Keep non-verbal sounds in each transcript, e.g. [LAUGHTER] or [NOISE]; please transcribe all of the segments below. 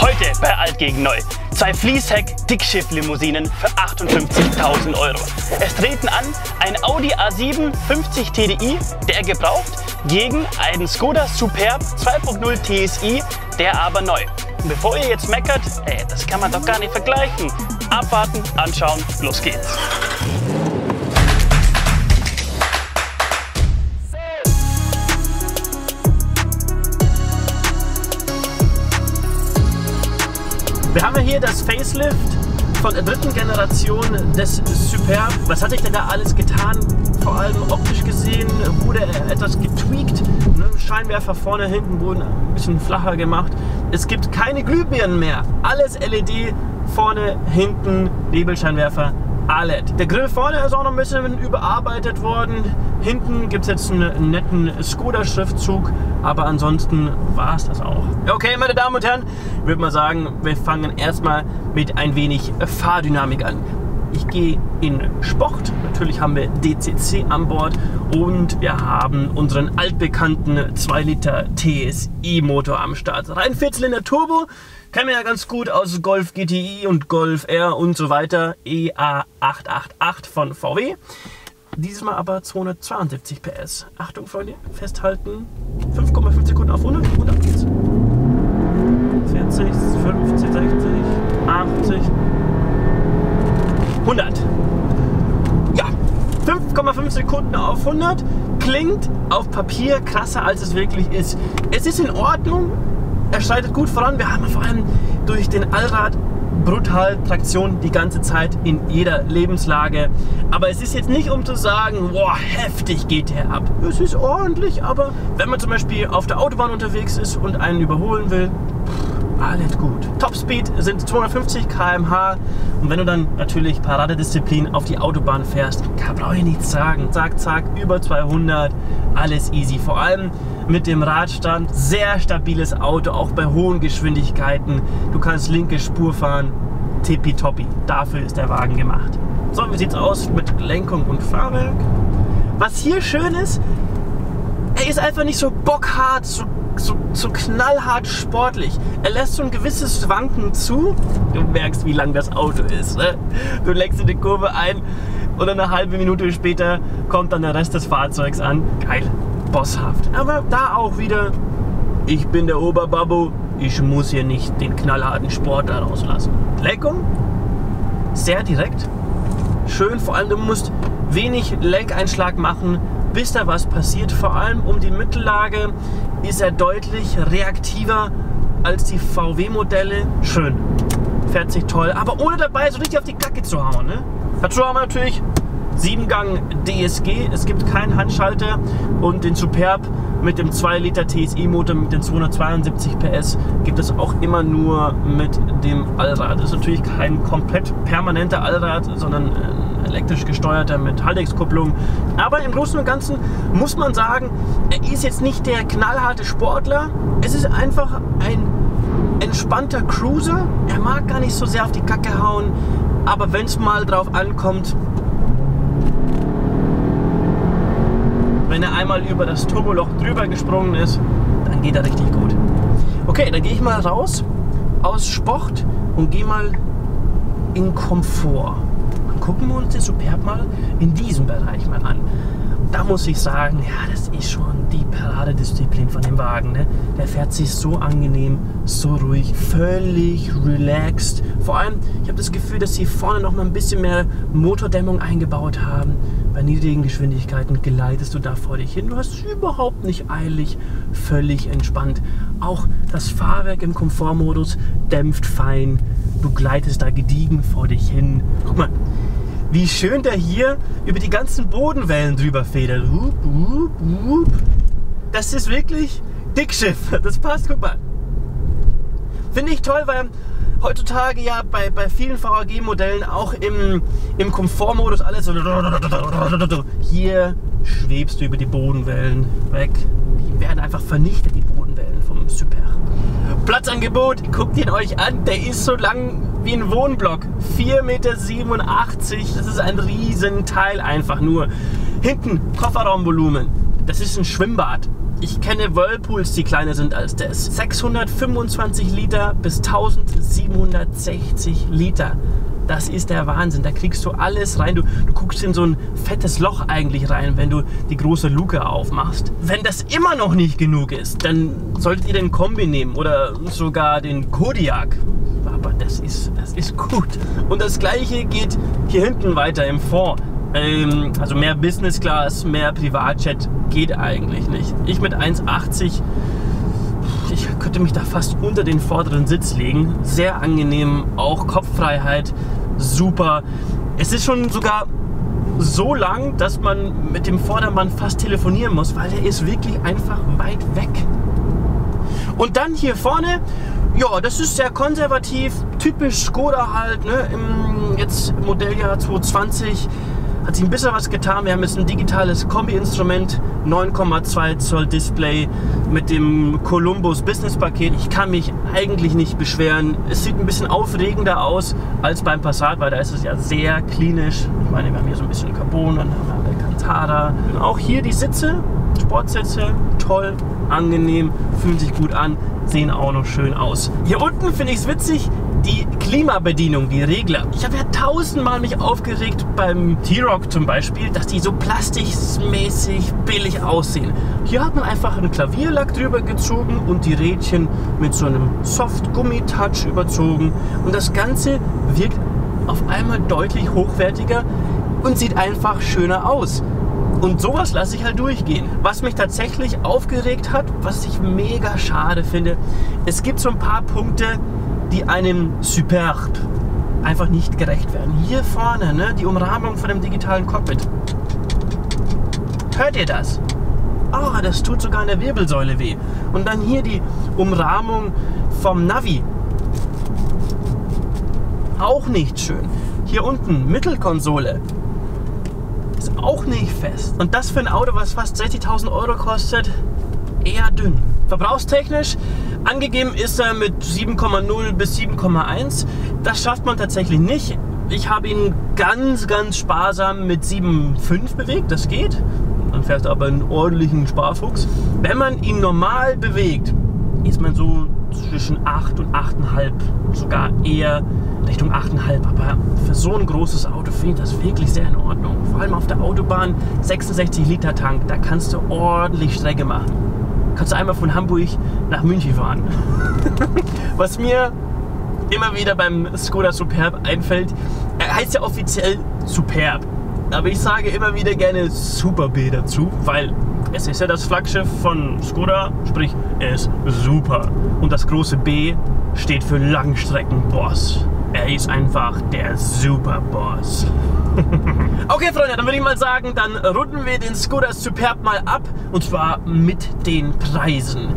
Heute bei Alt gegen Neu. Zwei Fließheck-Dickschiff-Limousinen für 58.000 Euro. Es treten an ein Audi A7 50 TDI, der gebraucht, gegen einen Skoda Superb 2.0 TSI, der aber neu. Und bevor ihr jetzt meckert, ey, das kann man doch gar nicht vergleichen. Abwarten, anschauen, los geht's. Wir haben ja hier das Facelift von der dritten Generation des Superb. Was hat sich denn da alles getan? Vor allem optisch gesehen wurde etwas getweakt. Ne? Scheinwerfer vorne, hinten wurden ein bisschen flacher gemacht. Es gibt keine Glühbirnen mehr. Alles LED, vorne, hinten, Nebelscheinwerfer, alles. Der Grill vorne ist auch noch ein bisschen überarbeitet worden. Hinten gibt es jetzt einen netten Skoda-Schriftzug, aber ansonsten war es das auch. Okay, meine Damen und Herren, ich würde mal sagen, wir fangen erstmal mit ein wenig Fahrdynamik an. Ich gehe in Sport. Natürlich haben wir DCC an Bord und wir haben unseren altbekannten 2 Liter TSI Motor am Start. Rein Vierzylinder Turbo. Kennen wir ja ganz gut aus Golf GTI und Golf R und so weiter. EA888 von VW. Dieses Mal aber 272 PS. Achtung Freunde, festhalten. 5,5 Sekunden auf 100 und ab geht's. 40, 50, 60, 80, 100. Ja, 5,5 Sekunden auf 100 klingt auf Papier krasser als es wirklich ist. Es ist in Ordnung, er schreitet gut voran. Wir haben vor allem durch den Allrad brutal Traktion die ganze Zeit in jeder Lebenslage. Aber es ist jetzt nicht um zu sagen, boah, heftig geht der ab. Es ist ordentlich, aber wenn man zum Beispiel auf der Autobahn unterwegs ist und einen überholen will, alles gut. Topspeed sind 250 km/h und wenn du dann natürlich Paradedisziplin auf die Autobahn fährst, kann brauche ich nichts sagen. Zack, zack, über 200, alles easy. Vor allem mit dem Radstand, sehr stabiles Auto, auch bei hohen Geschwindigkeiten. Du kannst linke Spur fahren, tippitoppi. Dafür ist der Wagen gemacht. So, wie sieht's aus mit Lenkung und Fahrwerk? Was hier schön ist, er ist einfach nicht so bockhart, so so, so knallhart sportlich. Er lässt so ein gewisses Wanken zu. Du merkst, wie lang das Auto ist. Ne? Du lenkst in die Kurve ein und eine halbe Minute später kommt dann der Rest des Fahrzeugs an. Geil, bosshaft. Aber da auch wieder, ich bin der Oberbabbo, ich muss hier nicht den knallharten Sport da rauslassen. Lenkung, sehr direkt, schön, vor allem du musst wenig Lenkeinschlag machen, bis da was passiert. Vor allem um die Mittellage ist er deutlich reaktiver als die VW-Modelle. Schön, fährt sich toll, aber ohne dabei so richtig auf die Kacke zu hauen. Ne? Dazu haben wir natürlich 7-Gang DSG, es gibt keinen Handschalter und den Superb mit dem 2 Liter TSI Motor mit den 272 PS gibt es auch immer nur mit dem Allrad. Das ist natürlich kein komplett permanenter Allrad, sondern ein elektrisch gesteuerter mit Haltexkupplung. Aber im Großen und Ganzen muss man sagen, er ist jetzt nicht der knallharte Sportler. Es ist einfach ein entspannter Cruiser. Er mag gar nicht so sehr auf die Kacke hauen, aber wenn es mal drauf ankommt, wenn er einmal über das Turboloch drüber gesprungen ist, dann geht er richtig gut. Okay, dann gehe ich mal raus aus Sport und gehe mal in Komfort. Dann gucken wir uns den Superb mal in diesem Bereich mal an. Da muss ich sagen, ja, das ist schon die Paradedisziplin von dem Wagen. Ne? Der fährt sich so angenehm, so ruhig, völlig relaxed. Vor allem, ich habe das Gefühl, dass sie vorne noch mal ein bisschen mehr Motordämmung eingebaut haben. Bei niedrigen Geschwindigkeiten gleitest du da vor dich hin. Du hast überhaupt nicht eilig, völlig entspannt. Auch das Fahrwerk im Komfortmodus dämpft fein. Du gleitest da gediegen vor dich hin. Guck mal, wie schön der hier über die ganzen Bodenwellen drüber federt. Hup, hup, hup. Das ist wirklich Dickschiff. [LAUGHS] Das passt, guck mal. Finde ich toll, weil heutzutage ja bei, bei vielen VAG-Modellen auch im, im Komfortmodus alles so. Hier schwebst du über die Bodenwellen weg. Die werden einfach vernichtet, die Bodenwellen vom Super. Platzangebot, guckt ihn euch an, der ist so lang wie ein Wohnblock. 4,87 Meter. Das ist ein Riesenteil einfach nur. Hinten Kofferraumvolumen. Das ist ein Schwimmbad. Ich kenne Whirlpools, die kleiner sind als das. 625 Liter bis 1760 Liter. Das ist der Wahnsinn. Da kriegst du alles rein. Du, du guckst in so ein fettes Loch eigentlich rein, wenn du die große Luke aufmachst. Wenn das immer noch nicht genug ist, dann solltet ihr den Kombi nehmen oder sogar den Kodiak. Aber das ist, das ist gut. Und das gleiche geht hier hinten weiter im Fond. Ähm, also mehr Business Class, mehr Privatjet geht eigentlich nicht. Ich mit 1,80 ich könnte mich da fast unter den vorderen Sitz legen. Sehr angenehm, auch Kopffreiheit, super. Es ist schon sogar so lang, dass man mit dem Vordermann fast telefonieren muss, weil der ist wirklich einfach weit weg. Und dann hier vorne, ja, das ist sehr konservativ, typisch Skoda halt, ne, im jetzt Modelljahr 2020 hat sich ein bisschen was getan. Wir haben jetzt ein digitales Kombi-Instrument, 9,2 Zoll Display mit dem Columbus Business Paket. Ich kann mich eigentlich nicht beschweren. Es sieht ein bisschen aufregender aus als beim Passat, weil da ist es ja sehr klinisch. Ich meine, wir haben hier so ein bisschen Carbon, dann haben wir Alcantara. Und auch hier die Sitze, Sportsitze, toll, angenehm, fühlen sich gut an, sehen auch noch schön aus. Hier unten finde ich es witzig, die Klimabedienung, die Regler. Ich habe ja tausendmal mich aufgeregt beim T-Rock zum Beispiel, dass die so plastikmäßig billig aussehen. Hier hat man einfach einen Klavierlack drüber gezogen und die Rädchen mit so einem Soft-Gummi-Touch überzogen. Und das Ganze wirkt auf einmal deutlich hochwertiger und sieht einfach schöner aus. Und sowas lasse ich halt durchgehen. Was mich tatsächlich aufgeregt hat, was ich mega schade finde, es gibt so ein paar Punkte, die einem Superb einfach nicht gerecht werden. Hier vorne, ne, die Umrahmung von dem digitalen Cockpit. Hört ihr das? Oh, das tut sogar in der Wirbelsäule weh. Und dann hier die Umrahmung vom Navi. Auch nicht schön. Hier unten Mittelkonsole. Ist auch nicht fest. Und das für ein Auto, was fast 60.000 Euro kostet, eher dünn. Verbrauchstechnisch angegeben ist er mit 7,0 bis 7,1. Das schafft man tatsächlich nicht. Ich habe ihn ganz, ganz sparsam mit 7,5 bewegt. Das geht. Man fährt aber einen ordentlichen Sparfuchs. Wenn man ihn normal bewegt, ist man so zwischen 8 und 8,5, sogar eher Richtung 8,5. Aber für so ein großes Auto finde ich das wirklich sehr in Ordnung. Vor allem auf der Autobahn 66 Liter Tank, da kannst du ordentlich Strecke machen kannst du einmal von Hamburg nach München fahren. [LAUGHS] Was mir immer wieder beim Skoda Superb einfällt, er heißt ja offiziell Superb. Aber ich sage immer wieder gerne Super B dazu, weil es ist ja das Flaggschiff von Skoda, sprich er ist super. Und das große B steht für Langstreckenboss. Er ist einfach der Superboss. [LAUGHS] okay, Freunde, dann würde ich mal sagen, dann runden wir den Skoda Superb mal ab und zwar mit den Preisen.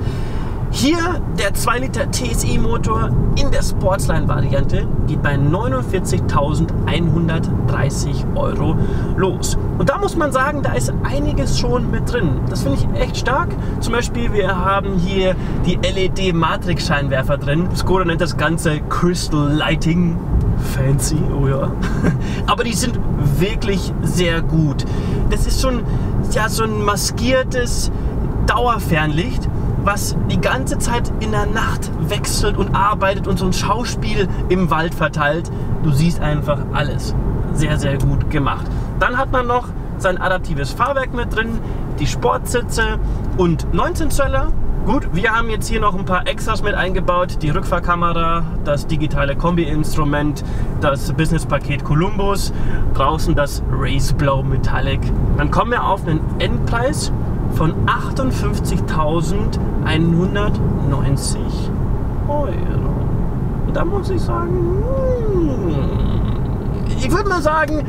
Hier der 2 Liter TSI Motor in der Sportsline-Variante geht bei 49.130 Euro los. Und da muss man sagen, da ist einiges schon mit drin. Das finde ich echt stark. Zum Beispiel, wir haben hier die LED-Matrix-Scheinwerfer drin. Skoda nennt das Ganze Crystal Lighting. Fancy, oh ja. [LAUGHS] Aber die sind wirklich sehr gut. Das ist schon ja, so ein maskiertes Dauerfernlicht was die ganze Zeit in der Nacht wechselt und arbeitet und so ein Schauspiel im Wald verteilt. Du siehst einfach alles. Sehr, sehr gut gemacht. Dann hat man noch sein adaptives Fahrwerk mit drin, die Sportsitze und 19 Zöller. Gut, wir haben jetzt hier noch ein paar Extras mit eingebaut. Die Rückfahrkamera, das digitale Kombi-Instrument, das Business-Paket Columbus, draußen das Race Blau Metallic. Dann kommen wir auf einen Endpreis von 58.190 Euro. Und da muss ich sagen, hm, ich würde mal sagen,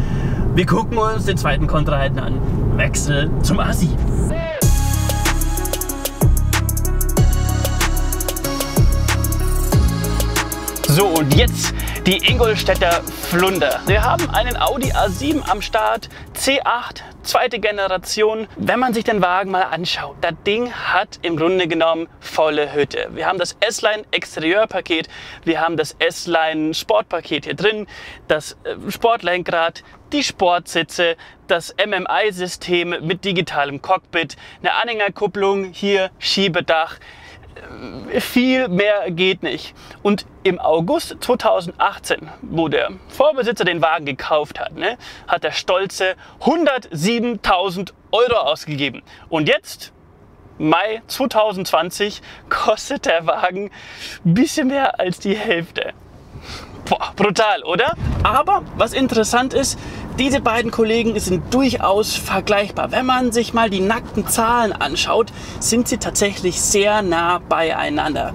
wir gucken uns den zweiten Kontrahenten an. Wechsel zum Assi. So, und jetzt die Ingolstädter Flunder. Wir haben einen Audi A7 am Start, C8, zweite Generation. Wenn man sich den Wagen mal anschaut, das Ding hat im Grunde genommen volle Hütte. Wir haben das S-Line Exterieurpaket, wir haben das S-Line Sportpaket hier drin, das äh, Sportlenkrad, die Sportsitze, das MMI-System mit digitalem Cockpit, eine Anhängerkupplung, hier Schiebedach, viel mehr geht nicht. Und im August 2018, wo der Vorbesitzer den Wagen gekauft hat, ne, hat der stolze 107.000 Euro ausgegeben. Und jetzt, Mai 2020, kostet der Wagen ein bisschen mehr als die Hälfte. Boah, brutal, oder? Aber was interessant ist, diese beiden Kollegen sind durchaus vergleichbar. Wenn man sich mal die nackten Zahlen anschaut, sind sie tatsächlich sehr nah beieinander.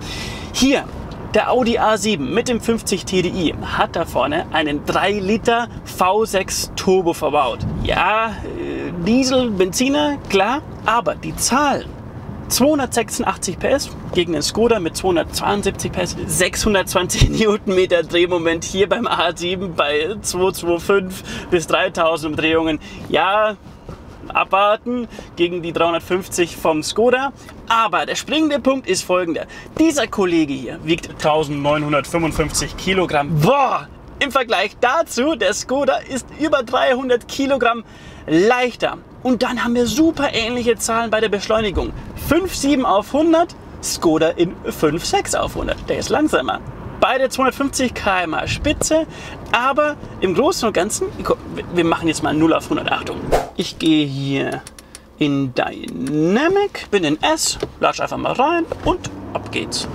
Hier der Audi A7 mit dem 50 TDI hat da vorne einen 3 Liter V6 Turbo verbaut. Ja, äh, Diesel, Benziner, klar, aber die Zahlen 286 PS gegen den Skoda mit 272 PS, 620 [LAUGHS] Newtonmeter Drehmoment hier beim A7 bei 225 bis 3000 Umdrehungen. Ja, abwarten gegen die 350 vom Skoda. Aber der springende Punkt ist folgender. Dieser Kollege hier wiegt 1955 Kilogramm. Boah! Im Vergleich dazu, der Skoda ist über 300 Kilogramm leichter. Und dann haben wir super ähnliche Zahlen bei der Beschleunigung. 5,7 auf 100, Skoda in 5,6 auf 100. Der ist langsamer. Beide 250 km Spitze, aber im Großen und Ganzen, wir machen jetzt mal 0 auf 100, Achtung. Ich gehe hier in Dynamic, bin in S, latsch einfach mal rein und ab geht's.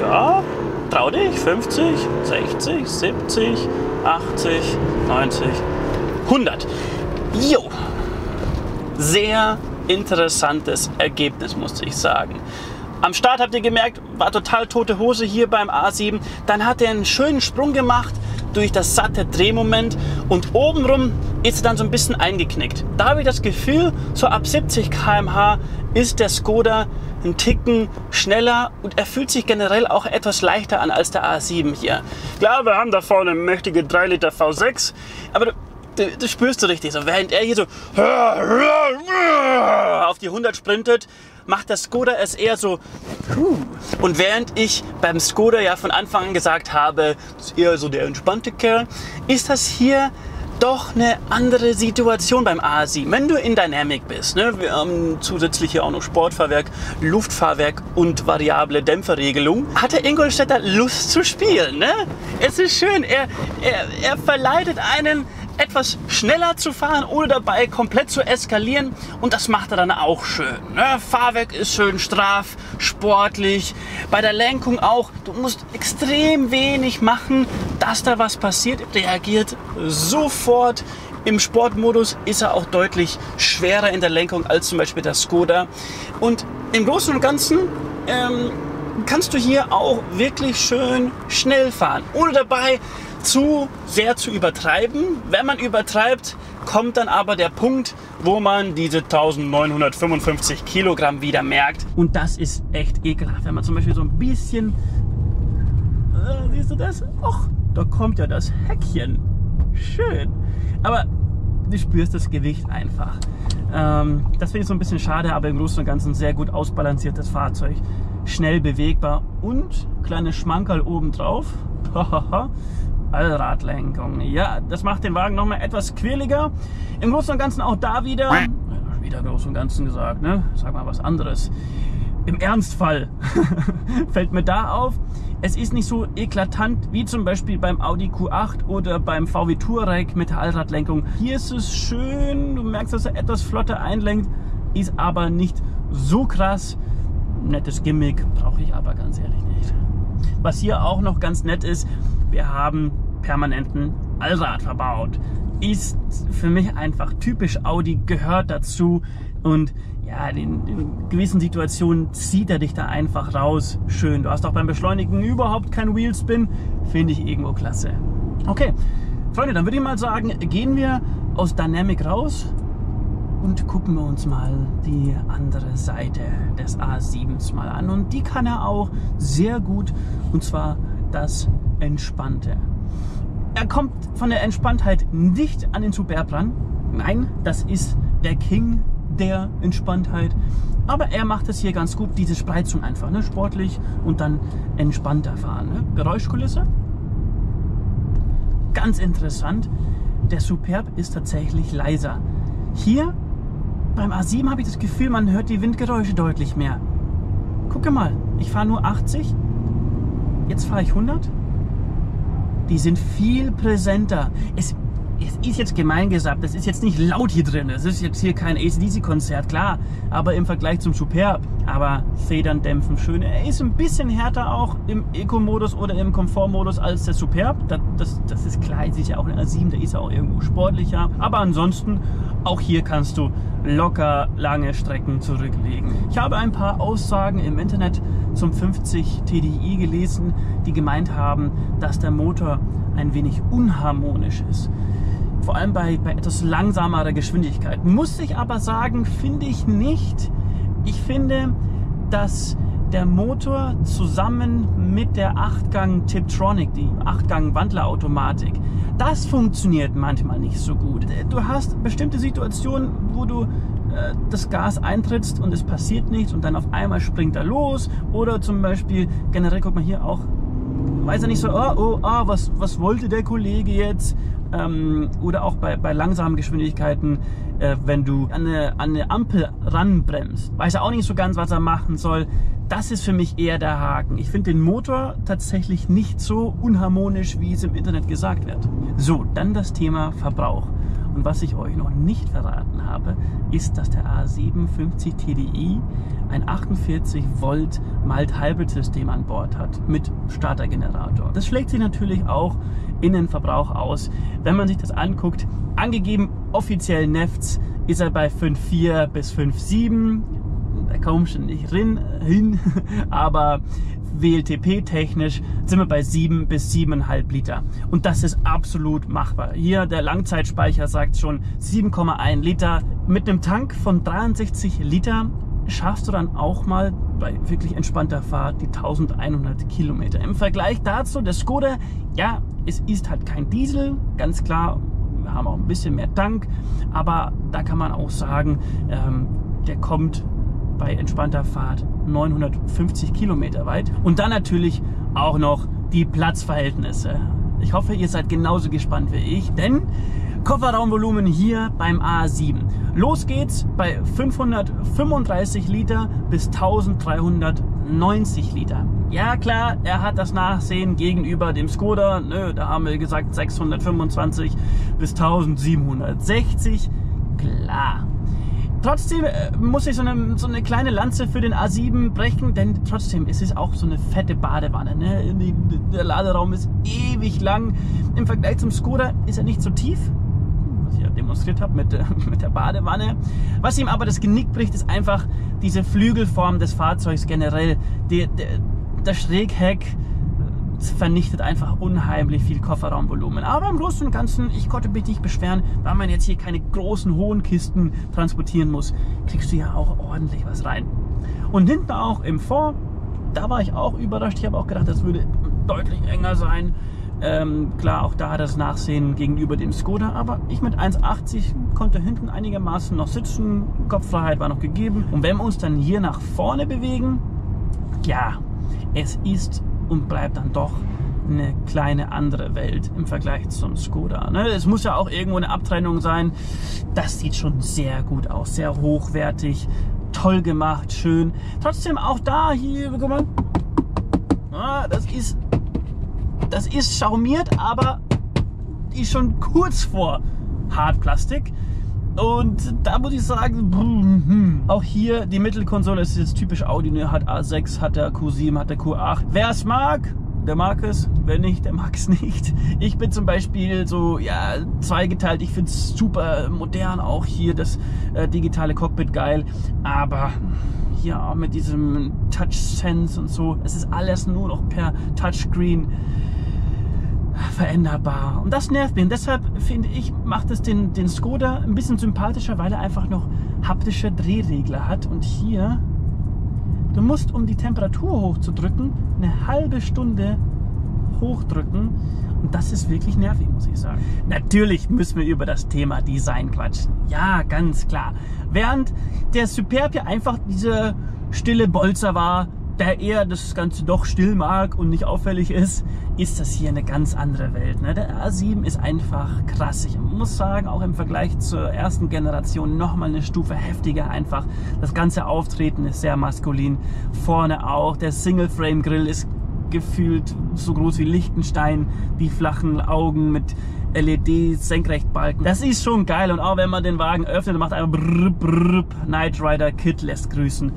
Ja, trau dich, 50, 60, 70, 80, 90, 100. Jo, sehr interessantes Ergebnis, muss ich sagen. Am Start habt ihr gemerkt, war total tote Hose hier beim A7. Dann hat er einen schönen Sprung gemacht durch das satte Drehmoment und obenrum ist er dann so ein bisschen eingeknickt. Da habe ich das Gefühl, so ab 70 km/h ist der Skoda ein Ticken schneller und er fühlt sich generell auch etwas leichter an als der A7 hier. Klar, wir haben da vorne mächtige 3 Liter V6, aber du, du spürst du richtig so, während er hier so auf die 100 sprintet, macht der Skoda es eher so. Und während ich beim Skoda ja von Anfang an gesagt habe, ist eher so der entspannte Kerl, ist das hier doch eine andere Situation beim A7. Wenn du in Dynamic bist, ne, wir haben zusätzlich hier auch noch Sportfahrwerk, Luftfahrwerk und variable Dämpferregelung, hat der Ingolstädter Lust zu spielen. Ne? Es ist schön, er, er, er verleitet einen etwas schneller zu fahren, ohne dabei komplett zu eskalieren. Und das macht er dann auch schön. Ne? Fahrwerk ist schön straff, sportlich. Bei der Lenkung auch. Du musst extrem wenig machen, dass da was passiert. Reagiert sofort. Im Sportmodus ist er auch deutlich schwerer in der Lenkung als zum Beispiel der Skoda. Und im Großen und Ganzen ähm, kannst du hier auch wirklich schön schnell fahren, ohne dabei zu sehr zu übertreiben. Wenn man übertreibt, kommt dann aber der Punkt, wo man diese 1955 Kilogramm wieder merkt. Und das ist echt ekelhaft. Wenn man zum Beispiel so ein bisschen... Äh, siehst du das? Och, da kommt ja das Häckchen. Schön. Aber du spürst das Gewicht einfach. Ähm, das finde ich so ein bisschen schade, aber im Großen und Ganzen sehr gut ausbalanciertes Fahrzeug. Schnell bewegbar und kleine Schmankerl obendrauf. [LAUGHS] Allradlenkung. Ja, das macht den Wagen nochmal etwas quirliger. Im Großen und Ganzen auch da wieder, wieder Groß und Ganzen gesagt, ne? Sag mal was anderes. Im Ernstfall [LAUGHS] fällt mir da auf, es ist nicht so eklatant wie zum Beispiel beim Audi Q8 oder beim VW Touareg mit der Allradlenkung. Hier ist es schön, du merkst, dass er etwas flotter einlenkt, ist aber nicht so krass. Nettes Gimmick, brauche ich aber ganz ehrlich nicht. Was hier auch noch ganz nett ist, wir haben permanenten Allrad verbaut. Ist für mich einfach typisch Audi, gehört dazu und ja, in, in, gewissen Situationen zieht er dich da einfach raus. Schön. Du hast auch beim Beschleunigen überhaupt keinen Wheelspin. Finde ich irgendwo klasse. Okay, Freunde, dann würde ich mal sagen, gehen wir aus Dynamic raus und gucken wir uns mal die andere Seite des A7s mal an. Und die kann er auch sehr gut, und zwar das Entspannte. er kommt von der Entspanntheit nicht an den Superb ran. Nein, das ist der King der Entspanntheit. Aber er macht es hier ganz gut, diese Spreizung einfach, ne? sportlich und dann entspannter fahren. Ne? Geräuschkulisse, ganz interessant, der Superb ist tatsächlich leiser. Hier beim A7 habe ich das Gefühl, man hört die Windgeräusche deutlich mehr. Gucke mal, ich fahre nur 80, jetzt fahre ich 100. Die sind viel präsenter. Es es ist jetzt gemein gesagt, das ist jetzt nicht laut hier drin. Es ist jetzt hier kein ACDC-Konzert, klar. Aber im Vergleich zum Superb, aber Federn dämpfen schön. Er ist ein bisschen härter auch im Eco-Modus oder im Komfort-Modus als der Superb. Das, das, das ist klar, es ist ja auch ein A7, der ist auch irgendwo sportlicher. Aber ansonsten, auch hier kannst du locker lange Strecken zurücklegen. Ich habe ein paar Aussagen im Internet zum 50 TDI gelesen, die gemeint haben, dass der Motor ein wenig unharmonisch ist vor allem bei, bei etwas langsamerer Geschwindigkeit. Muss ich aber sagen, finde ich nicht. Ich finde, dass der Motor zusammen mit der 8-Gang Tiptronic, die 8-Gang Wandlerautomatik, das funktioniert manchmal nicht so gut. Du hast bestimmte Situationen, wo du äh, das Gas eintrittst und es passiert nichts und dann auf einmal springt er los oder zum Beispiel generell, guck mal hier auch, weiß er nicht so, oh, oh, oh was, was wollte der Kollege jetzt ähm, oder auch bei, bei langsamen Geschwindigkeiten, äh, wenn du an eine, an eine Ampel ranbremst, weiß er auch nicht so ganz, was er machen soll. Das ist für mich eher der Haken. Ich finde den Motor tatsächlich nicht so unharmonisch, wie es im Internet gesagt wird. So, dann das Thema Verbrauch. Und was ich euch noch nicht verraten habe, ist, dass der A750 TDI ein 48 Volt Mild Hybrid System an Bord hat mit Startergenerator. Das schlägt sich natürlich auch in den Verbrauch aus. Wenn man sich das anguckt, angegeben offiziell Nefts ist er bei 5,4 bis 5,7 da komme ich nicht hin, [LAUGHS] aber WLTP-technisch sind wir bei 7 bis 7,5 Liter. Und das ist absolut machbar. Hier der Langzeitspeicher sagt schon 7,1 Liter. Mit einem Tank von 63 Liter schaffst du dann auch mal bei wirklich entspannter Fahrt die 1100 Kilometer. Im Vergleich dazu, der Skoda, ja, es ist halt kein Diesel, ganz klar, wir haben auch ein bisschen mehr Tank, aber da kann man auch sagen, ähm, der kommt bei entspannter Fahrt 950 Kilometer weit. Und dann natürlich auch noch die Platzverhältnisse. Ich hoffe, ihr seid genauso gespannt wie ich, denn Kofferraumvolumen hier beim A7. Los geht's bei 535 Liter bis 1390 Liter. Ja klar, er hat das Nachsehen gegenüber dem Skoda. Nö, da haben wir gesagt 625 bis 1760. Klar. Trotzdem äh, muss ich so eine, so eine kleine Lanze für den A7 brechen, denn trotzdem ist es auch so eine fette Badewanne. Ne? Der Laderaum ist ewig lang. Im Vergleich zum Skoda ist er nicht so tief, was ich ja demonstriert habe mit, [LAUGHS] mit der Badewanne. Was ihm aber das Genick bricht, ist einfach diese Flügelform des Fahrzeugs generell. Der, der, der Schrägheck vernichtet einfach unheimlich viel Kofferraumvolumen. Aber im Großen und Ganzen, ich konnte mich nicht beschweren, weil man jetzt hier keine großen, hohen Kisten transportieren muss, kriegst du ja auch ordentlich was rein. Und hinten auch im Fond, da war ich auch überrascht. Ich habe auch gedacht, das würde deutlich enger sein. Ähm, klar, auch da das Nachsehen gegenüber dem Skoda, aber ich mit 1,80 konnte hinten einigermaßen noch sitzen, Kopffreiheit war noch gegeben. Und wenn wir uns dann hier nach vorne bewegen, ja, es ist und bleibt dann doch eine kleine andere Welt im Vergleich zum Skoda. Ne? Es muss ja auch irgendwo eine Abtrennung sein. Das sieht schon sehr gut aus, sehr hochwertig, toll gemacht, schön. Trotzdem auch da hier, guck mal, das ist, das ist schaumiert, aber ist schon kurz vor Hartplastik. Und da muss ich sagen, hm, auch hier die Mittelkonsole ist jetzt typisch Audi, ne? hat A6, hat der Q7, hat der Q8. Wer es mag, der mag es. Wer nicht, der mag es [LAUGHS] nicht. Ich bin zum Beispiel so, ja, zweigeteilt. Ich finde es super modern, auch hier das äh, digitale Cockpit geil. Aber ja, mit diesem Touch Sense und so, es ist alles nur noch per Touchscreen veränderbar. Und das nervt mich. Und deshalb finde ich, macht es den, den Skoda ein bisschen sympathischer, weil er einfach noch haptische Drehregler hat. Und hier, du musst, um die Temperatur hochzudrücken, eine halbe Stunde hochdrücken. Und das ist wirklich nervig, muss ich sagen. Natürlich müssen wir über das Thema Design quatschen. Ja, ganz klar. Während der Superb ja einfach diese stille Bolzer war, der eher das Ganze doch still mag und nicht auffällig ist, ist das hier eine ganz andere Welt. Ne? Der A7 ist einfach krass. Ich muss sagen, auch im Vergleich zur ersten Generation nochmal eine Stufe heftiger einfach. Das ganze Auftreten ist sehr maskulin. Vorne auch. Der Single-Frame-Grill ist gefühlt so groß wie Lichtenstein. Die flachen Augen mit LED-Senkrechtbalken. Das ist schon geil. Und auch wenn man den Wagen öffnet, macht einfach brrr, brrr, Knight Rider Kid lässt grüßen.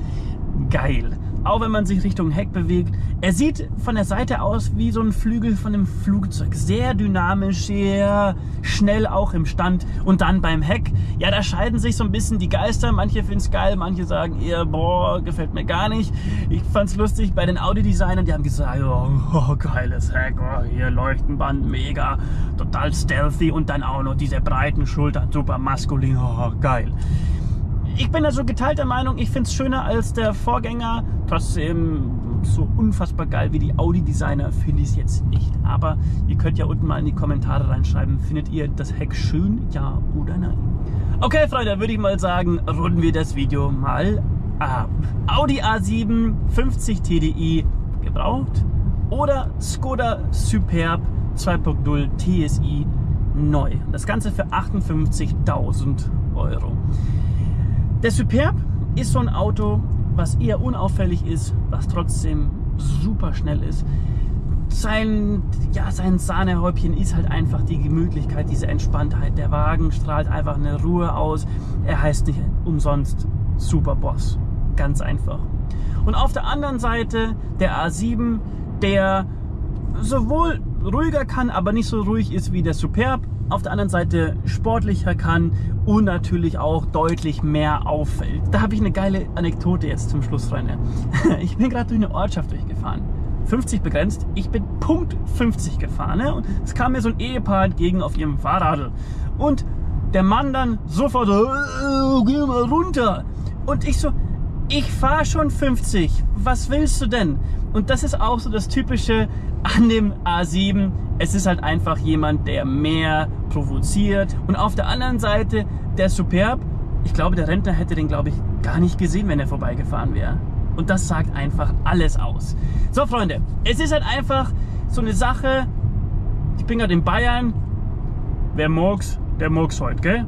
Geil auch wenn man sich Richtung Heck bewegt. Er sieht von der Seite aus wie so ein Flügel von einem Flugzeug. Sehr dynamisch, sehr schnell auch im Stand. Und dann beim Heck, ja, da scheiden sich so ein bisschen die Geister. Manche finden es geil, manche sagen eher, boah, gefällt mir gar nicht. Ich fand es lustig bei den Audi-Designern, die haben gesagt, oh, oh geiles Heck, oh, hier Leuchtenband, mega, total stealthy und dann auch noch diese breiten Schultern, super maskulin, oh, geil ich bin da so geteilter Meinung, ich finde es schöner als der Vorgänger. Trotzdem so unfassbar geil wie die Audi-Designer finde ich es jetzt nicht. Aber ihr könnt ja unten mal in die Kommentare reinschreiben, findet ihr das Heck schön, ja oder nein? Okay, Freunde, würde ich mal sagen, runden wir das Video mal ab. Audi A7 50 TDI gebraucht oder Skoda Superb 2.0 TSI neu. Das Ganze für 58.000 Euro. Der Superb ist so ein Auto, was eher unauffällig ist, was trotzdem super schnell ist. Sein, ja, sein Sahnehäubchen ist halt einfach die Gemütlichkeit, diese Entspanntheit. Der Wagen strahlt einfach eine Ruhe aus. Er heißt nicht umsonst Superboss. Ganz einfach. Und auf der anderen Seite der A7, der sowohl ruhiger kann, aber nicht so ruhig ist wie der Superb auf der anderen Seite sportlicher kann und natürlich auch deutlich mehr auffällt. Da habe ich eine geile Anekdote jetzt zum Schluss, Freunde. [LAUGHS] Ich bin gerade durch eine Ortschaft durchgefahren. 50 begrenzt. Ich bin Punkt 50 gefahren. Ne? Und es kam mir so ein Ehepaar entgegen auf ihrem Fahrrad. Und der Mann dann sofort so, äh, geh mal runter. Und ich so, ich fahre schon 50. Was willst du denn? Und das ist auch so das Typische an dem A7. Es ist halt einfach jemand, der mehr provoziert. Und auf der anderen Seite der Superb. Ich glaube, der Rentner hätte den, glaube ich, gar nicht gesehen, wenn er vorbeigefahren wäre. Und das sagt einfach alles aus. So, Freunde, es ist halt einfach so eine Sache. Ich bin gerade in Bayern. Wer mag's, der mag's heute, gell?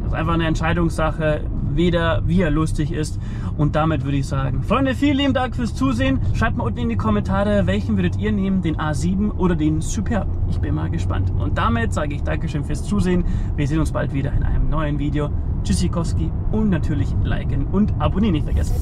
Das ist einfach eine Entscheidungssache weder wie er lustig ist. Und damit würde ich sagen, Freunde, vielen lieben Dank fürs Zusehen. Schreibt mal unten in die Kommentare, welchen würdet ihr nehmen, den A7 oder den Superb. Ich bin mal gespannt. Und damit sage ich Dankeschön fürs Zusehen. Wir sehen uns bald wieder in einem neuen Video. Tschüssikowski und natürlich liken und abonnieren nicht vergessen.